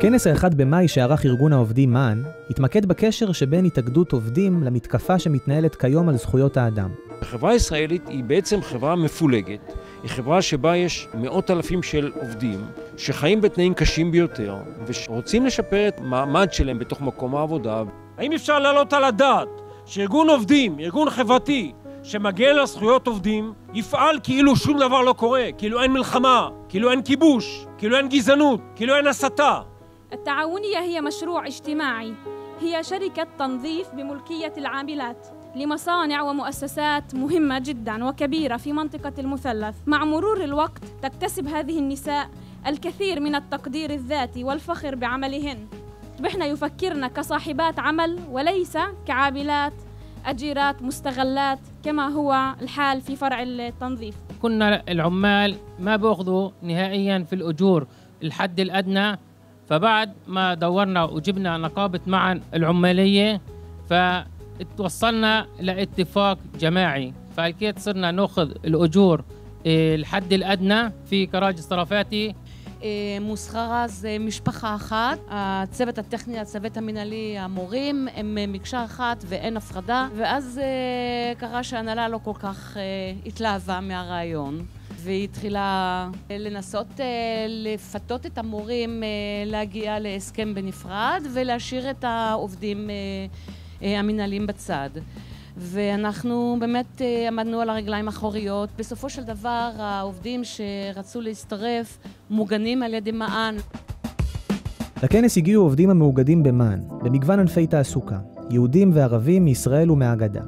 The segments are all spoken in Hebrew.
כנס האחד במאי שערך ארגון העובדים מען, התמקד בקשר שבין התאגדות עובדים למתקפה שמתנהלת כיום על זכויות האדם. החברה הישראלית היא בעצם חברה מפולגת, היא חברה שבה יש מאות אלפים של עובדים שחיים בתנאים קשים ביותר ורוצים לשפר את המעמד שלהם בתוך מקום העבודה. האם אפשר להעלות על הדעת שארגון עובדים, ארגון חברתי, שמגן על זכויות עובדים, יפעל כאילו שום דבר לא קורה, כאילו אין מלחמה, כאילו אין כיבוש, כאילו אין גזענות, כאילו אין הסתה. التعاونية هي مشروع اجتماعي. هي شركة تنظيف بملكية العاملات لمصانع ومؤسسات مهمة جدا وكبيرة في منطقة المثلث. مع مرور الوقت تكتسب هذه النساء الكثير من التقدير الذاتي والفخر بعملهن. بحنا يفكرنا كصاحبات عمل وليس كعاملات أجيرات مستغلات كما هو الحال في فرع التنظيف. كنا العمال ما بياخذوا نهائيا في الأجور. الحد الأدنى فبعد ما دورنا وجبنا نقابة معا العمالية فتوصلنا لاتفاق جماعي فالكيت صرنا ناخذ الأجور الحد الأدنى في كراج الصرافاتي מוסחרה זה משפחה אחת, הצוות הטכני, הצוות המנהלי, המורים הם מקשה אחת ואין הפרדה ואז קרה שההנהלה לא כל כך התלהבה מהרעיון והיא התחילה לנסות לפתות את המורים להגיע להסכם בנפרד ולהשאיר את העובדים המנהלים בצד. ואנחנו באמת עמדנו על הרגליים האחוריות. בסופו של דבר העובדים שרצו להצטרף מוגנים על ידי מען. לכנס הגיעו עובדים המאוגדים במען, במגוון ענפי תעסוקה, יהודים וערבים מישראל ומהגדה.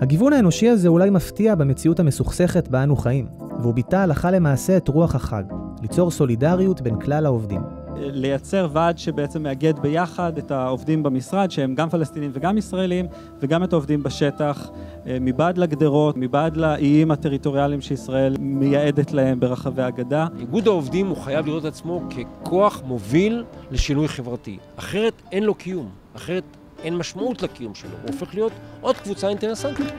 הגיוון האנושי הזה אולי מפתיע במציאות המסוכסכת בה אנו חיים, והוא ביטא הלכה למעשה את רוח החג, ליצור סולידריות בין כלל העובדים. לייצר ועד שבעצם מאגד ביחד את העובדים במשרד, שהם גם פלסטינים וגם ישראלים, וגם את העובדים בשטח, מבעד לגדרות, מבעד לאיים הטריטוריאליים שישראל מייעדת להם ברחבי הגדה. איגוד העובדים הוא חייב לראות את עצמו ככוח מוביל לשינוי חברתי. אחרת אין לו קיום, אחרת אין משמעות לקיום שלו, הוא הופך להיות עוד קבוצה אינטרסנטית.